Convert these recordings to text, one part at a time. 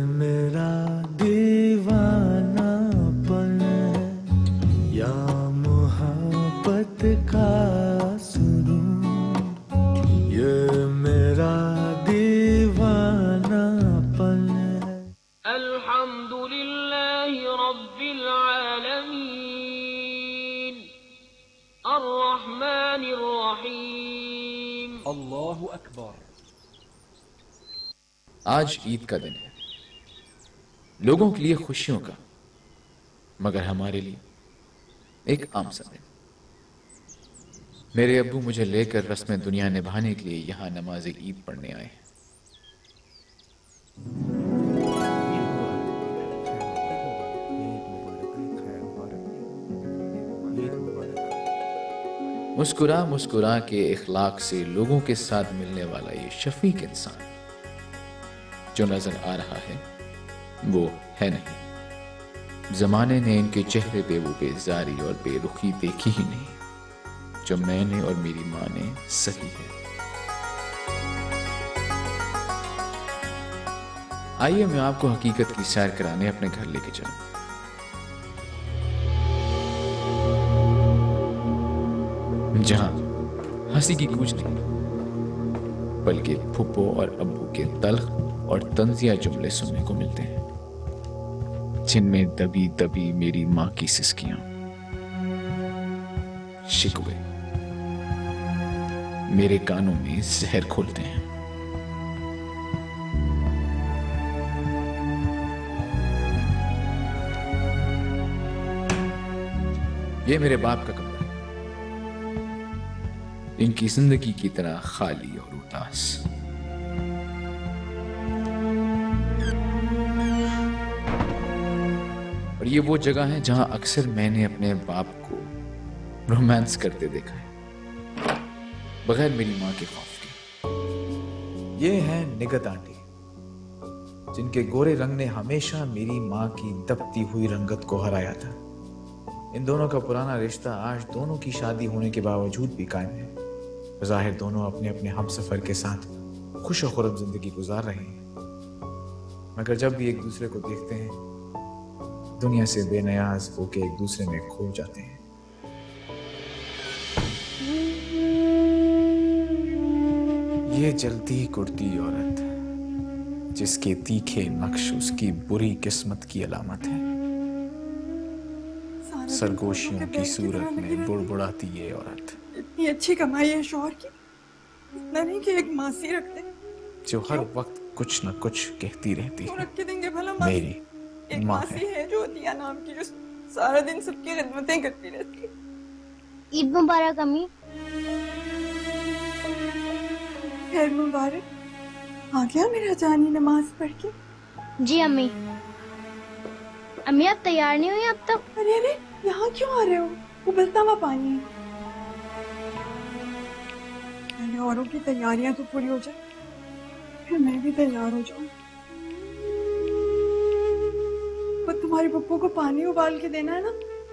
میرا دیوانہ پن ہے یا محبت کا سرور یہ میرا دیوانہ پن ہے۔ الحمد لله رب الرحمن اللہ اکبر۔ آج عید کا دن ہے۔ لوگوں کے لیے خوشیوں کا، مگر ہمارے لیے ایک عام سا میرے ابو مجھے لے کر رسم دنیا نبھانے کے لیے یہاں نماز عید پڑھنے آئے ہیں۔ مسکرا مسکرا کے اخلاق سے لوگوں کے ساتھ ملنے والا یہ شفیق انسان جو نظر آ رہا ہے۔ وہ ہے نہیں۔ زمانے نے ان کے چہرے پہ وہ بیزاری اور بے رخی دیکھی ہی نہیں۔ جو میں نے اور میری ماں نے سہی ہے۔ آئیے میں آپ کو حقیقت کی سیر کرانے اپنے گھر لے کے چلوں۔ جہاں ہنسی کی کوچ نہیں، بلکہ پھپھو اور ابو کے تلخ اور تنزیہ جملے سننے کو ملتے ہیں۔ جن میں دبی دبی میری ماں کی سسکیاں۔ شکوے میرے کانوں میں زہر کھولتے ہیں۔ یہ میرے باپ کا کمرہ ہے۔ ان کی زندگی کی طرح خالی اور اداس اور یہ وہ جگہ ہے جہاں اکثر میں نے اپنے باپ کو رومانس کرتے دیکھا ہے، بغیر میری ماں کے خوف کے۔ یہ ہے نگت آنٹی، جن کے گورے رنگ نے ہمیشہ میری ماں کی دبتی ہوئی رنگت کو ہرایا تھا۔ ان دونوں کا پرانا رشتہ آج دونوں کی شادی ہونے کے باوجود بھی قائم ہے۔ بظاہر دونوں اپنے اپنے ہم سفر کے ساتھ خوش و خرم زندگی گزار رہے ہیں۔ مگر جب بھی ایک دوسرے کو دیکھتے ہیں دنیا سے بے نیاز ہو کے ایک دوسرے میں کھو جاتے ہیں۔ یہ جلتی کرتی عورت جس کے تیکھے نقش اس کی بری قسمت کی علامت ہے۔ سرگوشیوں کی صورت میں بڑ بڑاتی یہ عورت۔ اتنی اچھی کمائی ہے شوہر کی۔ اتنا نہیں کہ ایک ماسی رکھ دیں جو ہر وقت کچھ نہ کچھ کہتی رہتی ہے۔ میری ماں ہے۔ دیا نام کی جو سارا دن سب کی خدمتیں کرتی رہتی ہے عید مبارک امی۔ خیر مبارک۔ آ گیا میرا جانی نماز پڑھ کے؟ جی امی۔ امی آپ تیار نہیں ہوئی اب تک؟ ارے ارے یہاں کیوں آ رہے ہو؟ ابلتا ہوا پانی ہے۔ اوروں کی تیاریاں تو پوری ہو جائیں۔ پھر میں بھی تیار ہو جاؤں۔ خود تمہاری پپو کو پانی ابال کے دینا ہے نا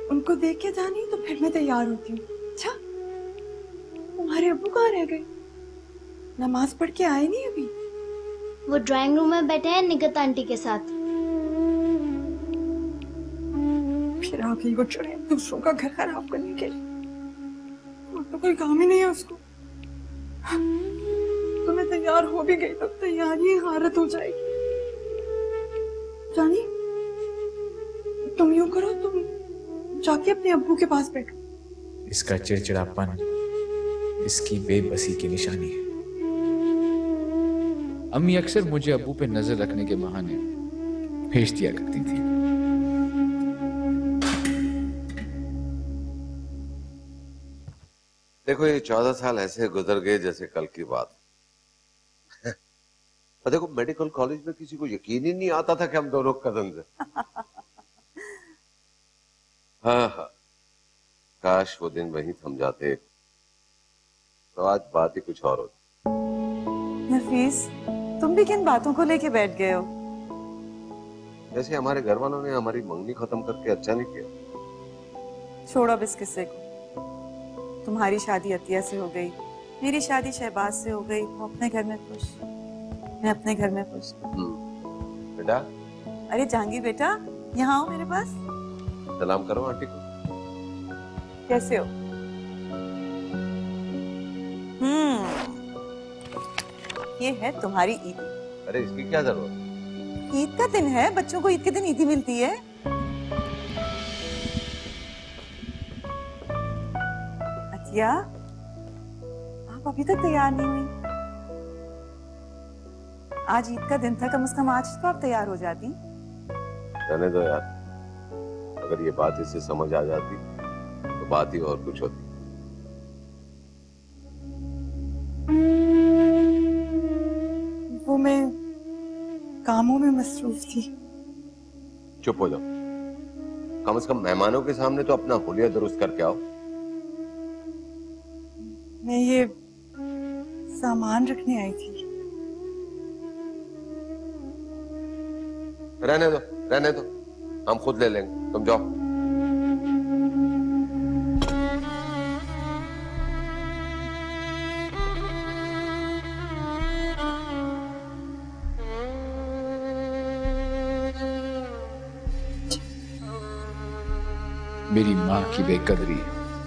ان کو دیکھ کے جانی تو پھر میں تیار ہوتی ہوں۔ اچھا تمہارے ابو کہاں رہ گئے؟ نماز پڑھ کے آئے نہیں ابھی؟ وہ ڈرائنگ روم میں بیٹھے ہیں نگت آنٹی کے ساتھ۔ پھر آ گئی وہ چڑے دوسروں کا گھر خراب کرنے کے لیے۔ اور تو کوئی کام ہی نہیں ہے اس کو۔ تو میں تیار ہو بھی گئی تو تیاری حارت ہو جائے گی۔ جانی؟ تم یوں کرو تم جا کے اپنے ابو کے پاس بیٹھو۔ اس کا چڑچڑاپن اس کی بے بسی کی نشانی ہے۔ امی اکثر مجھے ابو پہ نظر رکھنے کے بہانے بھیج دیا کرتی تھی دیکھو یہ چودہ سال ایسے گزر گئے جیسے کل کی بات۔ اور دیکھو میڈیکل کالج میں کسی کو یقین ہی نہیں آتا تھا کہ ہم دونوں کزنز ہیں۔ ہاں ہاں۔ کاش وہ دن وہیں تھم جاتے۔ تو آج بات ہی کچھ اور ہوتی۔ نفیس تم بھی کن باتوں کو لے کے بیٹھ گئے ہو؟ جیسے ہمارے گھر والوں نے ہماری منگنی ختم کر کے اچھا نہیں کیا۔ چھوڑا اب اس قصے کو۔ تمہاری شادی عطیہ سے ہو گئی۔ میری شادی شہباز سے ہو گئی۔ تم اپنے گھر میں خوش۔ میں اپنے گھر میں خوش۔ بیٹا؟ ارے جہانگیر بیٹا یہاں آؤ میرے پاس۔ سلام کرو آنٹی کو۔ کیسے ہو؟ یہ ہے تمہاری عید۔ ارے اس کی کیا ضرورت؟ عید کا دن ہے بچوں کو عید کے دن عیدی ملتی ہے۔ اتیا آپ ابھی تک تیار نہیں ہوئی۔ آج عید کا دن تھا کم از کم آج تو آپ تیار ہو جاتی۔ جانے دو یار۔ اگر یہ بات اسے سمجھ آ جاتی تو بات ہی اور کچھ ہوتی۔ وہ میں کاموں میں مصروف تھی۔ چپ ہو جاؤ۔ کم از کم مہمانوں کے سامنے تو اپنا خلیہ درست کر کے آؤ۔ میں یہ سامان رکھنے آئی تھی۔ رہنے دو رہنے دو۔ ہم خود لے لیں گے۔ تم جاؤ میری ماں کی بے قدری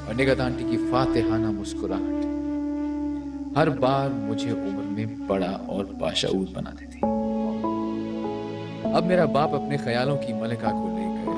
اور نگت آنٹی کی فاتحانہ مسکراہٹ ہر بار مجھے عمر میں بڑا اور باشعور بنا دیتی اب میرا باپ اپنے خیالوں کی ملکہ کو لے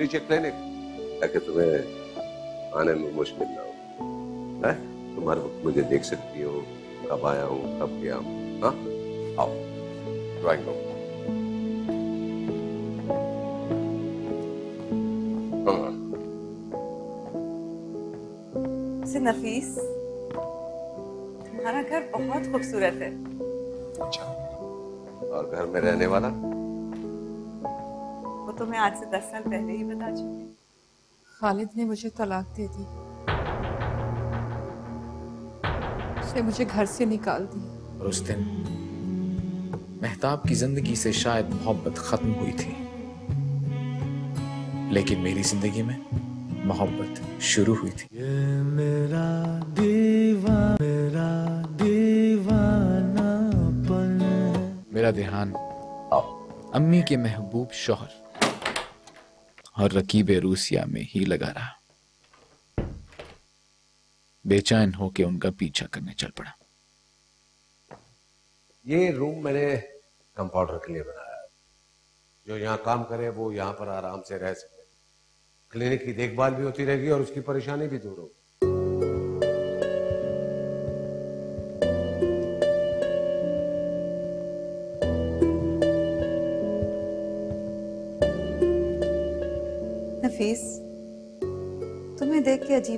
نیچے کلینک تاکہ تمہیں آنے میں مشکل نہ ہو تم ہر وقت مجھے دیکھ سکتی ہو کب آیا ہوں کب گیا ہوں ہاں آؤ ڈرائنگ روم نفیس تمہارا گھر بہت خوبصورت ہے اچھا اور گھر میں رہنے والا تو میں آج سے دس سال پہلے ہی بتا چکی خالد نے مجھے طلاق دے دی۔ اس نے مجھے گھر سے نکال دی۔ اور اس دن مہتاب کی زندگی سے شاید محبت ختم ہوئی تھی۔ لیکن میری زندگی میں محبت شروع ہوئی تھی۔ یہ میرا دیوان میرا دیوانہ میرا دھیان امی کے محبوب شوہر۔ اور رقیب روسیا میں ہی لگا رہا۔ بے چین ہو کے ان کا پیچھا کرنے چل پڑا۔ یہ روم میں نے کمپاؤنڈر کے لیے بنایا۔ جو یہاں کام کرے وہ یہاں پر آرام سے رہ سکے۔ کلینک کی دیکھ بھال بھی ہوتی رہے گی اور اس کی پریشانی بھی دور ہوگی۔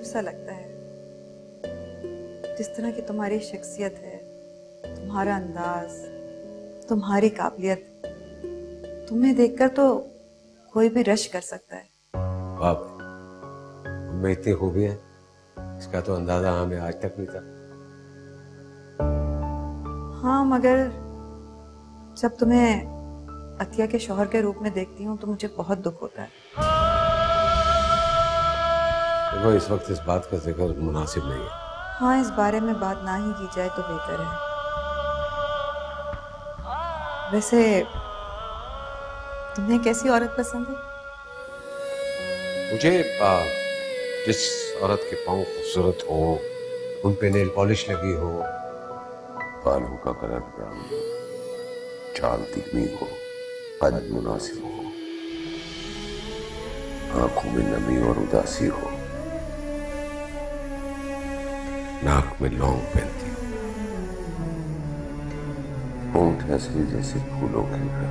عجیب سا لگتا ہے۔ جس طرح کی تمہاری شخصیت ہے تمہارا انداز تمہاری قابلیت تمہیں دیکھ کر تو کوئی بھی رش کر سکتا ہے۔ واہ بھائی میں اتنی خوبی ہیں۔ اس کا تو اندازہ ہاں ہمیں آج تک نہیں تھا۔ ہاں مگر جب تمہیں عطیہ کے شوہر کے روپ میں دیکھتی ہوں تو مجھے بہت دکھ ہوتا ہے۔ دیکھو اس وقت اس بات کا ذکر مناسب نہیں ہے۔ ہاں اس بارے میں بات نہ ہی کی جائے تو بہتر ہے۔ ویسے تمہیں کیسی عورت پسند ہے؟ مجھے جس عورت کے پاؤں خوبصورت ہو ان پہ نیل پالش لگی ہو بالوں کا کلر براؤن ہو چال دکھنی ہو قد مناسب ہو آنکھوں میں نمی اور اداسی ہو ناک میں لونگ پہنتی اونٹ ایسے جیسے پھولوں کھل رہا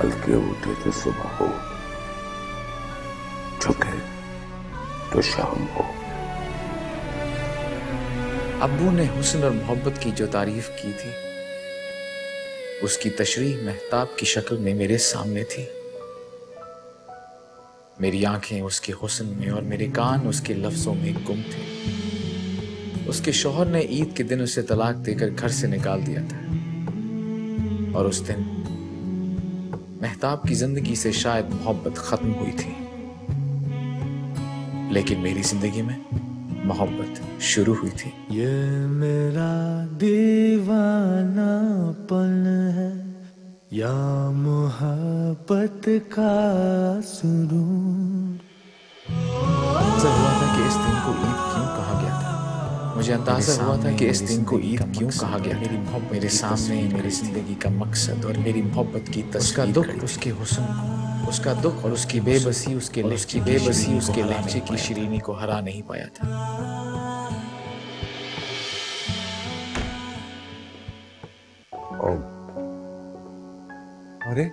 ہلکے اٹھے تو صبح ہو چکے تو شام ہو۔ ابو نے حسن اور محبت کی جو تعریف کی تھی اس کی تشریح محتاب کی شکل میں میرے سامنے تھی۔ میری آنکھیں اس کے حسن میں اور میرے کان اس کے لفظوں میں گم تھے۔ اس کے شوہر نے عید کے دن اسے طلاق دے کر گھر سے نکال دیا تھا۔ اور اس دن مہتاب کی زندگی سے شاید محبت ختم ہوئی تھی۔ لیکن میری زندگی میں محبت شروع ہوئی تھی۔ یہ میرا دیوانہ پن یا محبت کا سرون۔ اندازہ ہوا تھا کہ اس دن کو عید کیوں کہا گیا تھا؟ مجھے اندازہ ہوا تھا کہ اس دن کو عید کیوں کہا گیا میری محبت میرے سامنے میری زندگی کا مقصد اور میری محبت کی تصویر دکھ اس کے حسن اس کا دکھ اور اس کی بے بسی اس کے لہجے کی بے بسی اس کے لہجے کی شیرینی کو ہرا نہیں پایا تھا۔ اور ارے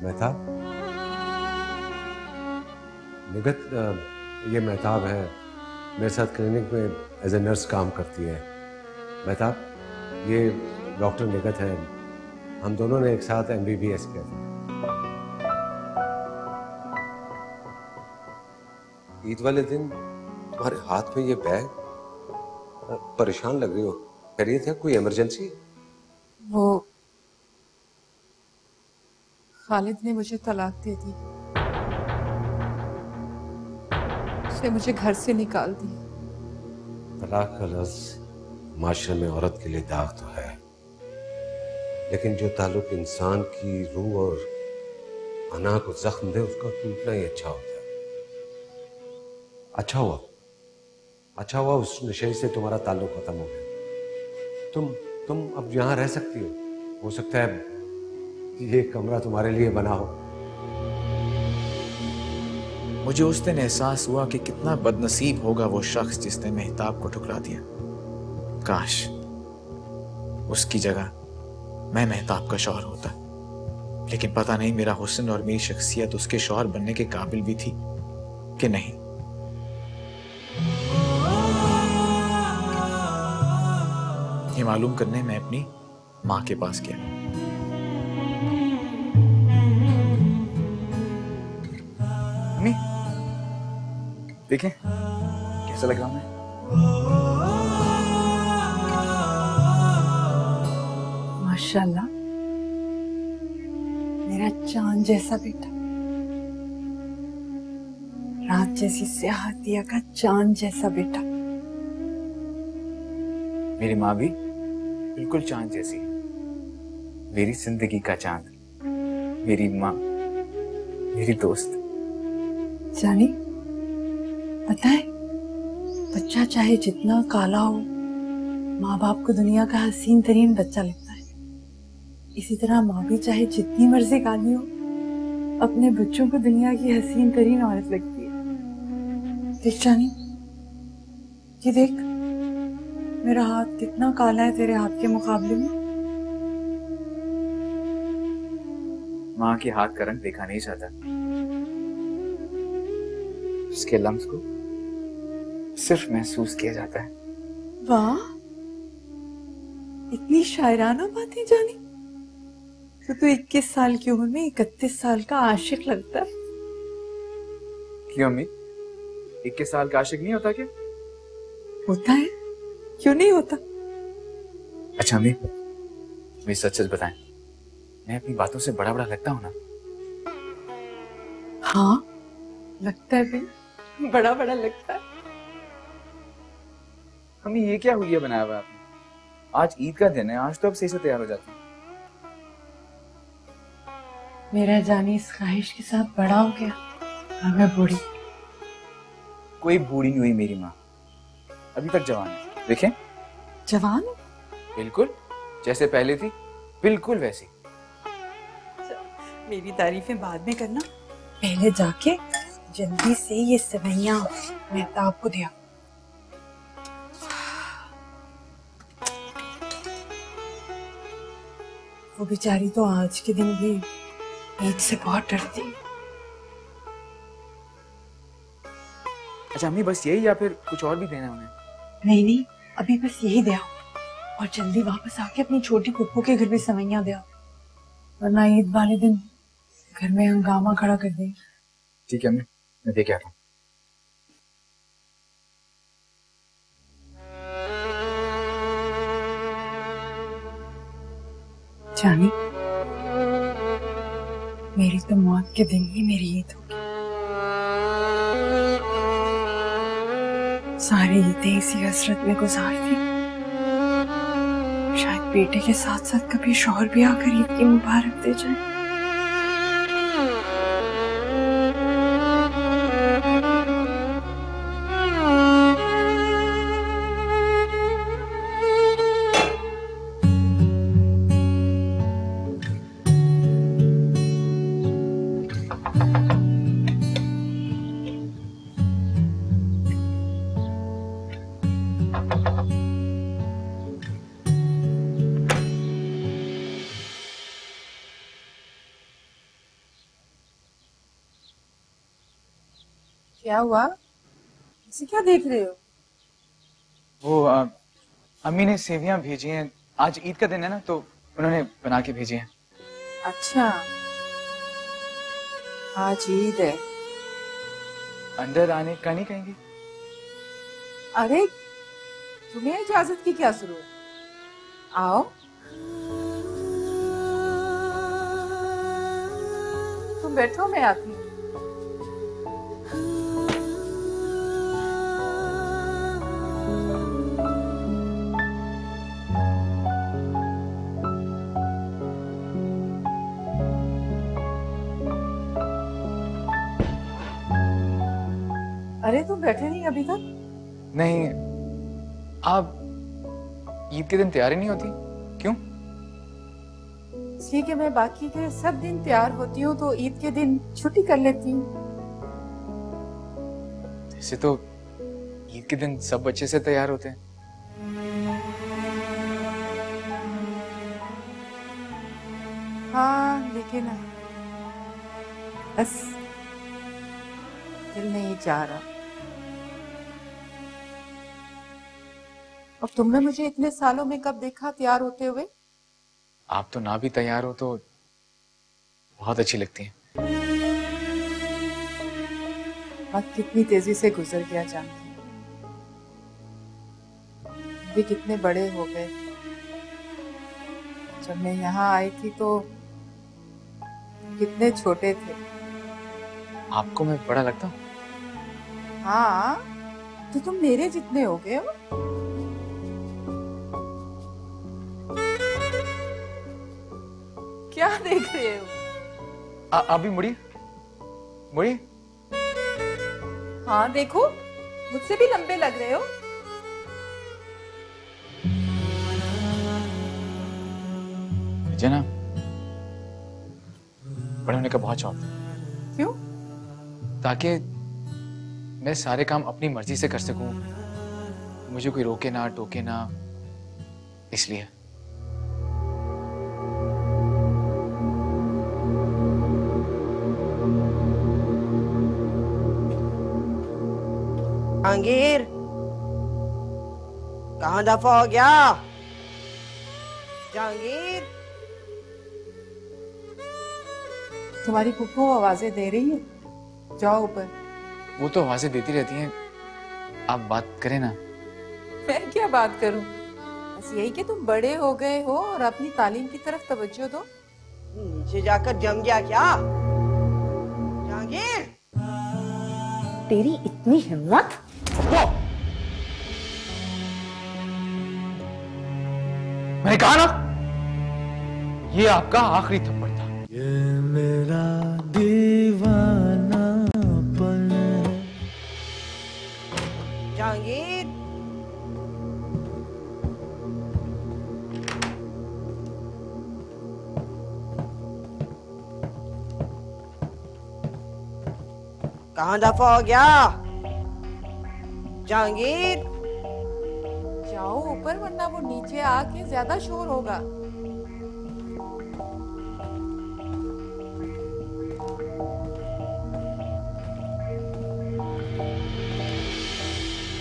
مہتاب نگت یہ مہتاب ہے. میرے ساتھ کلینک میں ایز اے نرس کام کرتی ہے. مہتاب یہ ڈاکٹر نگت ہے. ہم دونوں نے ایک ساتھ ایم بی بی ایس کیا تھا. عید والے دن تمہارے ہاتھ میں یہ بیگ؟ uh, پریشان لگ رہی ہو. خیریت ہے کوئی ایمرجنسی وہ خالد نے مجھے طلاق دے دی۔ اس نے مجھے گھر سے نکال دی۔ طلاق کا لفظ معاشرے میں عورت کے لیے داغ تو ہے، لیکن جو تعلق انسان کی روح اور انا کو زخم دے، اس کا ٹوٹنا ہی اچھا ہوتا ہے۔ اچھا ہوا۔ اچھا ہوا، اس نشے سے تمہارا تعلق ختم ہو گیا۔ تم تم اب یہاں رہ سکتی ہو۔ ہو سکتا ہے یہ کمرہ تمہارے لیے بنا ہو۔ مجھے اس دن احساس ہوا کہ کتنا بدنصیب ہوگا وہ شخص جس نے مہتاب کو ٹھکرا دیا۔ کاش اس کی جگہ میں مہتاب کا شوہر ہوتا۔ لیکن پتہ نہیں میرا حسن اور میری شخصیت اس کے شوہر بننے کے قابل بھی تھی کہ نہیں۔ یہ معلوم کرنے میں اپنی ماں کے پاس گیا۔ دیکھیں کیسا لگ رہا ہوں ماشاء میرا چاند جیسا بیٹا۔ رات جیسی سیاحتیہ کا چاند جیسا بیٹا۔ میری ماں بھی بالکل چاند جیسی۔ میری زندگی کا چاند میری ماں میری دوست۔ جانی ہے؟ بچہ چاہے جتنا کالا ہو، ماں باپ کو دنیا کا حسین ترین بچہ لگتا ہے۔ اسی طرح ماں بھی چاہے جتنی مرضی کالی ہو، اپنے بچوں کو دنیا کی حسین ترین عورت لگتی ہے۔ دیکھ جانی، یہ دیکھ، میرا ہاتھ کتنا کالا ہے تیرے ہاتھ کے مقابلے میں۔ ماں کے ہاتھ کا رنگ دیکھا نہیں چاہتا اس کے لمس کو صرف محسوس کیا جاتا ہے۔ واہ! اتنی شاعرانہ باتیں جانی۔ تو تو اکیس سال کی عمر میں اکتیس سال کا عاشق لگتا ہے۔ کیوں امی؟ اکیس سال کا عاشق نہیں ہوتا کیا؟ ہوتا ہے۔ کیوں نہیں ہوتا؟ اچھا امی مجھے سچ سچ بتائیں۔ میں اپنی باتوں سے بڑا بڑا لگتا ہوں نا۔ ہاں لگتا ہے بھائی بڑا بڑا لگتا ہے۔ ہمیں یہ کیا ہوئیہ بنایا ہوا؟ آپ نے آج عید کا دن ہے آج تو آپ صحیح سے تیار ہو جاتے ہیں میرا جانی اس خواہش کے ساتھ بڑا ہو گیا۔ اور میں بوڑھی۔ کوئی بوڑھی نہیں ہوئی میری ماں۔ ابھی تک جوان ہے۔ دیکھیں۔ جوان؟ بالکل۔ جیسے پہلے تھی بالکل ویسی۔ اچھا، میری تعریفیں بعد میں کرنا۔ پہلے جا کے جلدی سے یہ سوئیاں میں آپ کو دیا۔ وہ بیچاری تو آج کے دن بھی عید سے بہت ڈرتی۔ اچھا امی بس یہی یا پھر کچھ اور بھی دینا انہیں؟ نہیں نہیں ابھی بس یہی دیا اور جلدی واپس آ کے اپنی چھوٹی پپو کے گھر میں سوئیاں دیا ورنہ عید والے دن گھر میں ہنگامہ کھڑا کر دیں۔ ٹھیک ہے امی میں دیکھ آتا ہوں۔ جانی۔ میری تو موت کے دن ہی میری عید ہوگی۔ ساری عیدیں اسی حسرت میں گزار دی۔ شاید بیٹے کے ساتھ ساتھ کبھی شوہر بھی آ کر عید کی مبارک دے جائیں۔ ہوا اسے کیا دیکھ رہے ہو وہ امی نے سیویاں بھیجی ہیں۔ آج عید کا دن ہے نا تو انہوں نے بنا کے بھیجی ہیں۔ اچھا۔ آج عید ہے۔ اندر آنے کا نہیں کہیں گے؟ ارے تمہیں اجازت کی کیا ضرورت؟ آؤ۔ تم بیٹھو میں آتی ہوں۔ بیٹھے نہیں ابھی تک؟ نہیں آپ عید کے دن تیار ہی نہیں ہوتی؟ کیوں؟ اس لیے کہ میں باقی کے سب دن تیار ہوتی ہوں تو عید کے دن چھٹی کر لیتی ہوں۔ اسے تو عید کے دن سب بچے سے تیار ہوتے ہیں۔ ہاں لیکن بس دل نہیں چاہ رہا۔ اور تم نے مجھے اتنے سالوں میں کب دیکھا تیار ہوتے ہوئے؟ آپ تو نہ بھی تیار ہو تو بہت اچھی لگتی ہیں۔ وقت کتنی تیزی سے گزر گیا جانتی بھی کتنے بڑے ہو گئے۔ جب میں یہاں آئی تھی تو کتنے چھوٹے تھے۔ آپ کو میں بڑا لگتا ہوں؟ ہاں تو تم میرے جتنے ہو گئے ہو؟ دیکھ رہے ہو آپ مڑی؟ مڑی؟ ہاں دیکھو مجھ سے بھی لمبے لگ رہے ہو۔ جنا بڑے ہونے کا بہت شوق۔ کیوں؟ تاکہ میں سارے کام اپنی مرضی سے کر سکوں مجھے کوئی روکے نہ ٹوکے نہ اس لیے۔ جہانگیر کہاں دفع ہو گیا جہانگیر تمہاری پھپھو آوازیں دے رہی ہے جاؤ اوپر وہ تو آوازیں دیتی رہتی ہیں آپ بات کریں نا میں کیا بات کروں بس یہی کہ تم بڑے ہو گئے ہو اور اپنی تعلیم کی طرف توجہ دو نیچے جا کر جم گیا کیا جہانگیر تیری اتنی ہمت میں نے کہا نا یہ آپ کا آخری تھپڑ تھا یہ میرا دیوانہ پن جہانگیر کہاں دفعہ ہو گیا جہانگیر جاؤ اوپر ورنہ وہ نیچے آ کے زیادہ شور ہوگا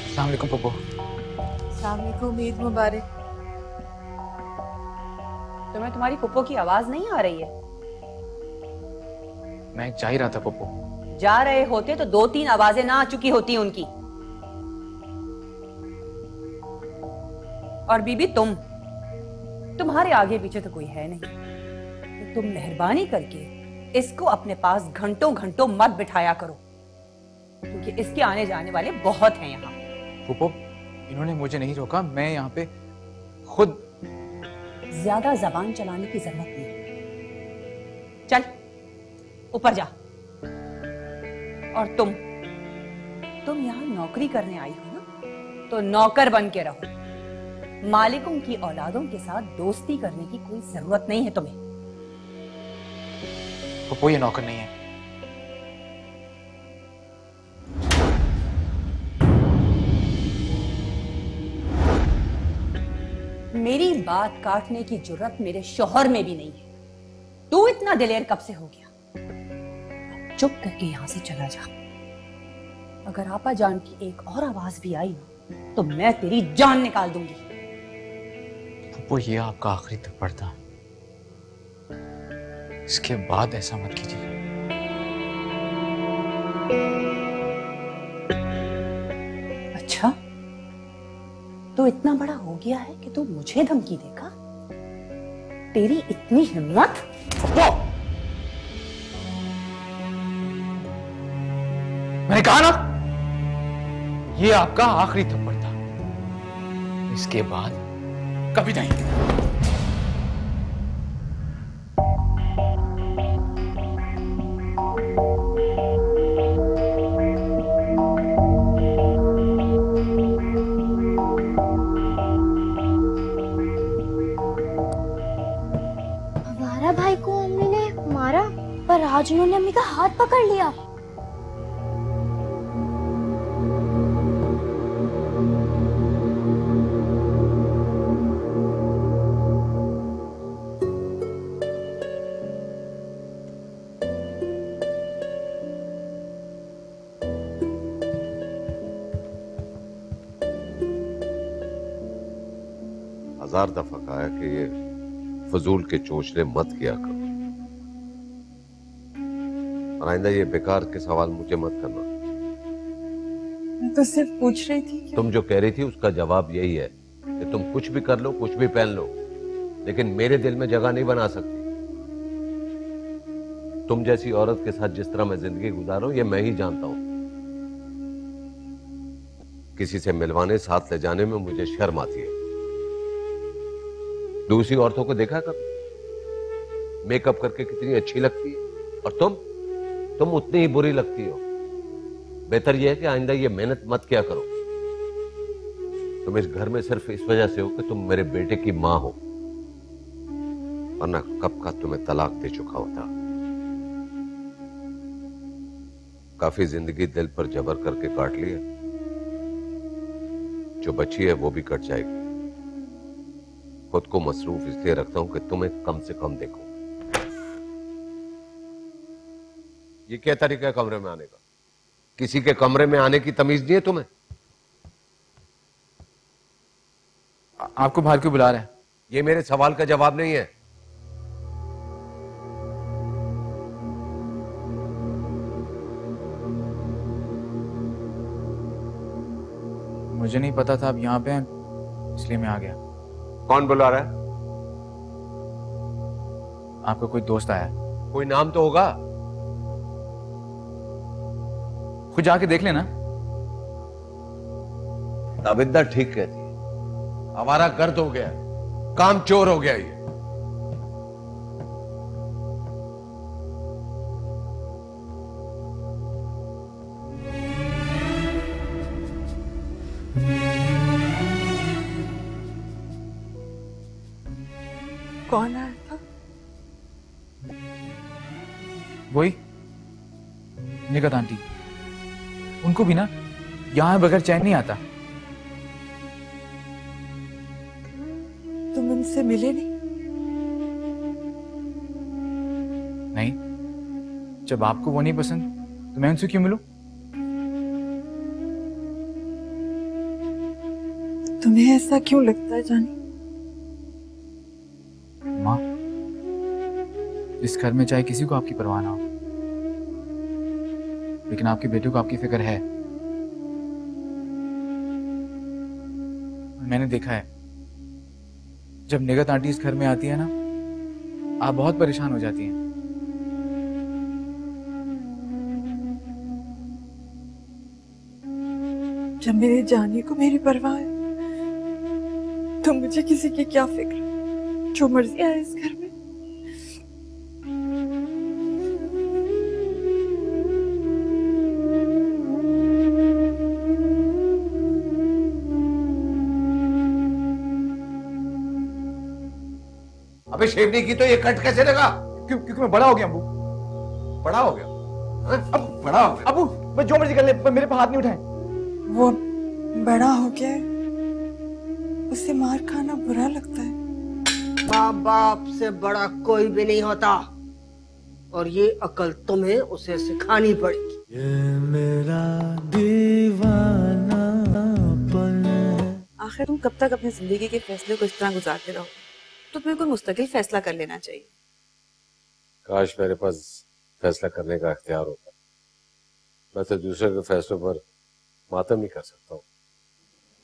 السلام علیکم پپو السلام علیکم عید مبارک تمہیں تمہاری پپو کی آواز نہیں آ رہی ہے میں جا ہی رہا تھا پپو جا رہے ہوتے تو دو تین آوازیں نہ آ چکی ہوتی ان کی اور بی بی تم تمہارے آگے پیچھے تو کوئی ہے نہیں۔ تم مہربانی کر کے اس کو اپنے پاس گھنٹوں گھنٹوں مت بٹھایا کرو کیونکہ اس کے آنے جانے والے بہت ہیں یہاں۔ پپو انہوں نے مجھے نہیں روکا میں یہاں پہ خود۔ زیادہ زبان چلانے کی ضرورت نہیں۔ چل اوپر جا۔ اور تم تم یہاں نوکری کرنے آئی ہو نا تو نوکر بن کے رہو۔ مالکوں کی اولادوں کے ساتھ دوستی کرنے کی کوئی ضرورت نہیں ہے تمہیں۔ پپو یہ نوکر نہیں ہے۔ میری بات کاٹنے کی جرت میرے شوہر میں بھی نہیں ہے۔ تو اتنا دلیر کب سے ہو گیا؟ چپ کر کے یہاں سے چلا جا۔ اگر آپا جان کی ایک اور آواز بھی آئی تو میں تیری جان نکال دوں گی۔ پپو یہ آپ کا آخری تھپڑ تھا اس کے بعد ایسا مت کیجیے۔ اچھا۔ تو اتنا بڑا ہو گیا ہے کہ تو مجھے دھمکی دے گا؟ تیری اتنی ہمت؟ میں نے کہا نا یہ آپ کا آخری تھپڑ تھا اس کے بعد کبھی نہیں بھائی کو امی نے مارا پر آج انہوں نے امی کا ہاتھ پکڑ لیا ہزار دفعہ کہا ہے کہ یہ فضول کے چوچلے مت کیا کرو۔ آئندہ یہ بیکار کے سوال مجھے مت کرنا۔ میں تو صرف پوچھ رہی تھی تم جو کہہ رہی تھی اس کا جواب یہی ہے کہ تم کچھ بھی کر لو کچھ بھی پہن لو لیکن میرے دل میں جگہ نہیں بنا سکتی۔ تم جیسی عورت کے ساتھ جس طرح میں زندگی گزاروں یہ میں ہی جانتا ہوں۔ کسی سے ملوانے ساتھ لے جانے میں مجھے شرم آتی ہے۔ دوسری عورتوں کو دیکھا کب؟ میک اپ کر کے کتنی اچھی لگتی ہے۔ اور تم؟ تم اتنی ہی بری لگتی ہو۔ بہتر یہ ہے کہ آئندہ یہ محنت مت کیا کرو۔ تم اس گھر میں صرف اس وجہ سے ہو کہ تم میرے بیٹے کی ماں ہو۔ ورنہ کب کا تمہیں طلاق دے چکا ہوتا۔ کافی زندگی دل پر جبر کر کے کاٹ لی جو بچی ہے وہ بھی کٹ جائے گی۔ خود کو مصروف اس لیے رکھتا ہوں کہ تمہیں کم سے کم دیکھو یہ کیا طریقہ ہے کمرے میں آنے کا؟ کسی کے کمرے میں آنے کی تمیز نہیں ہے تمہیں؟ آپ کو باہر کیوں بلا رہے ہیں۔ یہ میرے سوال کا جواب نہیں ہے۔ مجھے نہیں پتا تھا آپ یہاں پہ ہیں اس لیے میں آ گیا۔ کون بلا رہا ہے؟ آپ کا کوئی دوست آیا کوئی نام تو ہوگا۔ خود جا کے دیکھ لینا۔ تابدہ ٹھیک کہتی ہے۔ ہمارا گرد ہو گیا۔ کام چور ہو گیا یہ۔ یہاں بغیر چین نہیں آتا۔ تم ان سے ملے نہیں؟ نہیں۔ جب آپ کو وہ نہیں پسند تو میں ان سے کیوں ملوں؟ تمہیں ایسا کیوں لگتا ہے جانی؟ ماں اس گھر میں چاہے کسی کو آپ کی پرواہ نہ ہو لیکن آپ کے بیٹے کو آپ کی فکر ہے۔ میں نے دیکھا ہے۔ جب نگت آنٹی اس گھر میں آتی ہے نا، آپ بہت پریشان ہو جاتی ہیں۔ جب میرے جانے کو میری پرواہ ہے، تو مجھے کسی کی کیا فکر؟ جو مرضی آئے اس گھر میں۔ شیو نے کی تو یہ کٹ کیسے لگا؟ کیونکہ میں بڑا ہو گیا ابو۔ بڑا ہو گیا؟ ہاں؟ اب بڑا ہو گیا۔ ابو میں جو مرضی کر لے میرے پہ ہاتھ نہیں اٹھائیں۔ وہ بڑا ہو گیا اسے مار کھانا برا لگتا ہے۔ ماں باپ سے بڑا کوئی بھی نہیں ہوتا۔ اور یہ عقل تمہیں اسے سکھانی پڑے گی۔ یہ میرا دیوانہ آخر تم کب تک اپنے زندگی کے فیصلے کو اس طرح گزارتے رہو؟ گے تو تمہیں کوئی مستقل فیصلہ کر لینا چاہیے۔ کاش میرے پاس فیصلہ کرنے کا اختیار ہوتا۔ میں تو دوسرے کے فیصلوں پر ماتم نہیں کر سکتا ہوں۔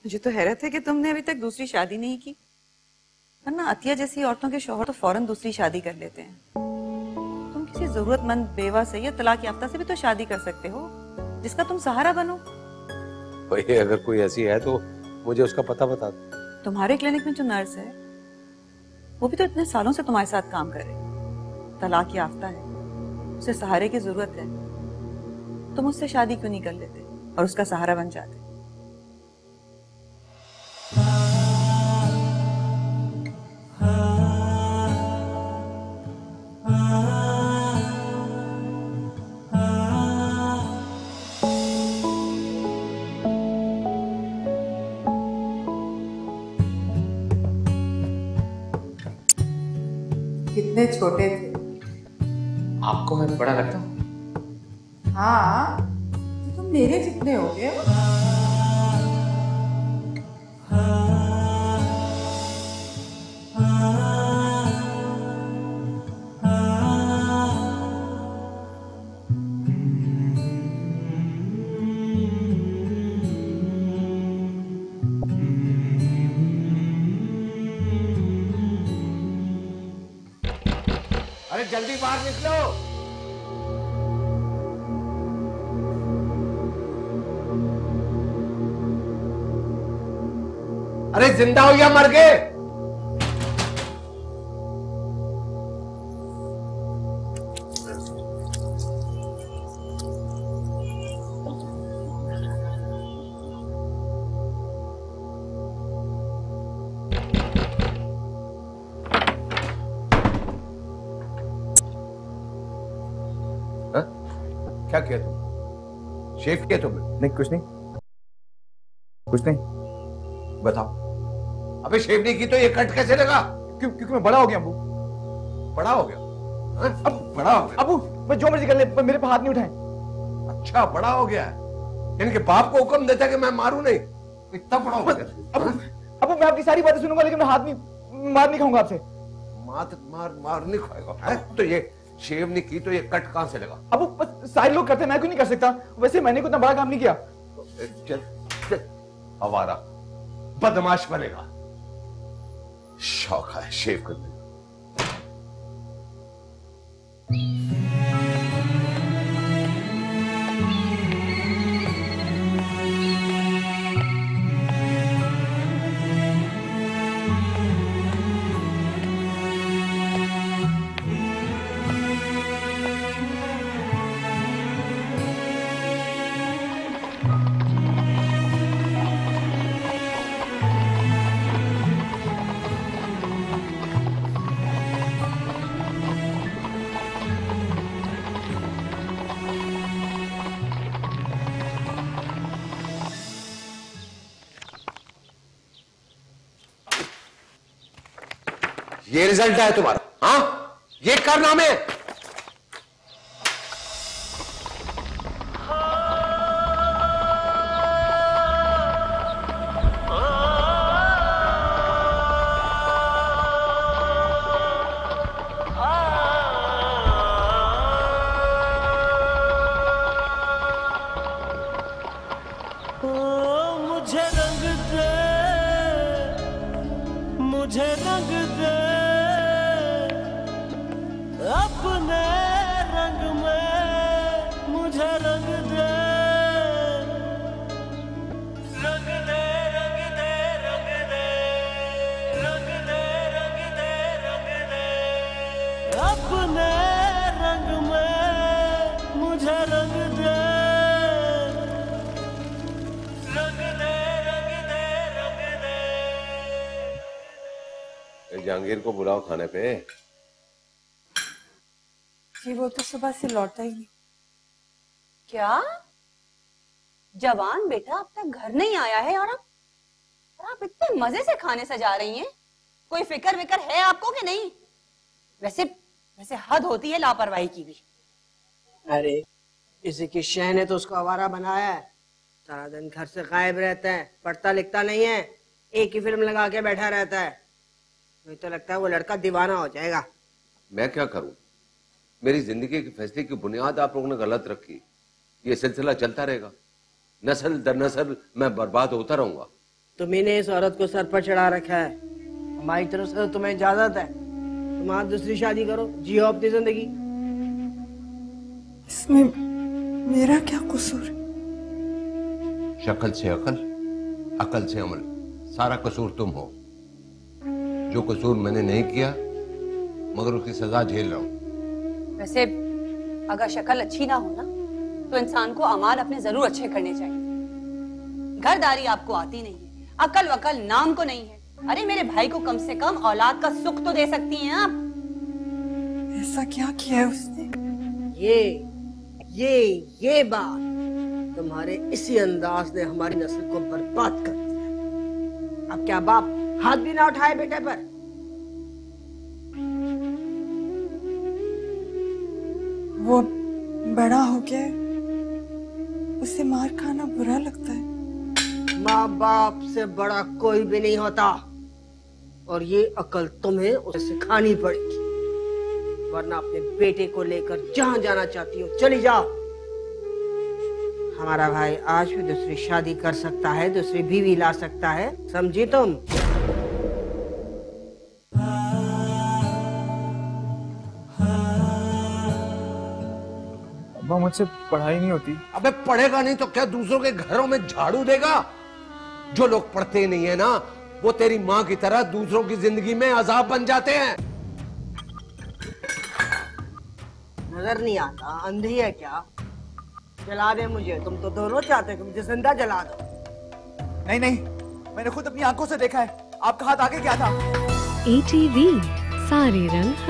مجھے تو حیرت ہے کہ تم نے ابھی تک دوسری شادی نہیں کی۔ ورنہ عطیہ جیسی عورتوں کے شوہر تو فوراً دوسری شادی کر لیتے ہیں۔ تم کسی ضرورت مند بیوہ سے یا طلاق یافتہ سے بھی تو شادی کر سکتے ہو جس کا تم سہارا بنو۔ بھئی اگر کوئی ایسی ہے تو مجھے اس کا پتہ بتا دو۔ تمہارے کلینک میں جو نرس ہے۔ وہ بھی تو اتنے سالوں سے تمہارے ساتھ کام کر رہے طلاق یافتہ ہے اسے سہارے کی ضرورت ہے۔ تم اس سے شادی کیوں نہیں کر لیتے اور اس کا سہارا بن جاتے؟ اتنے چھوٹے تھے آپ کو میں بڑا لگتا ہوں ہاں تم میرے جتنے ہو گئے زندہ ہو یا مر گئے؟ ہاں؟ کیا کیا تم؟ شیف کیا تم نہیں کچھ نہیں۔ کچھ نہیں۔ بتاؤ۔ ابھی شیو نہیں کی تو یہ کٹ کیسے لگا؟ کیونکہ میں بڑا ہو گیا ابو؟ بڑا ہو گیا؟ ہاں؟ ابو بڑا ہو گیا۔ ابو میں جو مرضی کر لے میرے پہ ہاتھ نہیں اٹھائے۔ اچھا بڑا ہو گیا۔ ہے ان کے باپ کو حکم دیتا کہ میں ماروں نہیں۔ اتنا بڑا ہو گیا۔ ہاں؟ ابو میں آپ کی ساری باتیں سنوں گا لیکن میں ہاتھ نہیں مار نہیں کھاؤں گا آپ سے۔ مات مار مار نہیں کھائے گا۔ ہاں؟ تو یہ شیو نہیں کی تو یہ کٹ کہاں سے لگا؟ ابو بس سارے لوگ کرتے میں کیوں نہیں کر سکتا؟ ویسے میں نے کوئی اتنا بڑا کام نہیں کیا۔ چل چل آوارہ۔ بدماش بنے گا۔ شوق ہے شیو کرنے یہ ریزلٹ ہے تمہارا۔ ہاں؟ یہ کارنام ہے مجھے رنگ دے مجھے رنگ دے۔ جہانگیر کو بلاؤ کھانے پہ۔ جی وہ تو صبح سے لوٹا ہی نہیں۔ کیا؟ جوان بیٹا اب تک گھر نہیں آیا ہے اور آپ اتنے مزے سے کھانے سجا رہی ہیں۔ کوئی فکر وکر ہے آپ کو کہ نہیں؟ ویسے ویسے حد ہوتی ہے لاپرواہی کی بھی۔ ارے کسی کی شہ نے تو اس کو آوارہ بنایا ہے۔ سارا دن گھر سے غائب رہتا ہے پڑھتا لکھتا نہیں ہے۔ ایک ہی فلم لگا کے بیٹھا رہتا ہے۔ مجھے تو لگتا ہے وہ لڑکا دیوانہ ہو جائے گا۔ میں کیا کروں؟ میری زندگی کے فیصلے کی بنیاد آپ لوگوں نے غلط رکھی۔ یہ سلسلہ چلتا رہے گا۔ نسل در نسل میں برباد ہوتا رہوں گا۔ تم ہی نے اس عورت کو سر پر چڑھا رکھا ہے۔ ہماری طرف سے تمہیں اجازت ہے۔ تم آپ دوسری شادی کرو۔ جی ہو اپنی زندگی۔ اس میں میرا کیا قصور؟ شکل سے عقل عقل سے عمل سارا قصور تم ہو۔ جو قصور میں نے نہیں کیا مگر اس کی سزا جھیل رہا ہوں۔ ویسے اگر شکل اچھی نہ ہو نا تو انسان کو امال اپنے ضرور اچھے کرنے چاہیے۔ گھر داری آپ کو آتی نہیں ہے عقل وکل نام کو نہیں ہے۔ ارے میرے بھائی کو کم سے کم اولاد کا سکھ تو دے سکتی ہیں آپ۔ ایسا کیا کیا ہے اس نے؟ یہ یہ یہ بات تمہارے اسی انداز نے ہماری نسل کو برباد کر دیا۔ اب کیا باپ ہاتھ بھی نہ اٹھائے بیٹے پر۔ وہ بڑا ہو کے اسے مار کھانا برا لگتا ہے۔ ماں باپ سے بڑا کوئی بھی نہیں ہوتا۔ اور یہ عقل تمہیں اسے سکھانی پڑے گی۔ ورنہ اپنے بیٹے کو لے کر جہاں جانا چاہتی ہو چلی جا۔ ہمارا بھائی آج بھی دوسری شادی کر سکتا ہے دوسری بیوی لا سکتا ہے سمجھی تم؟ ابا مجھ سے پڑھائی نہیں ہوتی۔ ابے پڑھے گا نہیں تو کیا دوسروں کے گھروں میں جھاڑو دے گا؟ جو لوگ پڑھتے نہیں ہیں نا وہ تیری ماں کی طرح دوسروں کی زندگی میں عذاب بن جاتے ہیں۔ نظر نہیں آتا اندھی ہے کیا؟ جلا دے مجھے تم تو دونوں چاہتے کہ مجھے زندہ جلا دو۔ نہیں نہیں میں نے خود اپنی آنکھوں سے دیکھا ہے۔ آپ کا ہاتھ آگے کیا تھا؟ ای ٹی وی سارے رنگ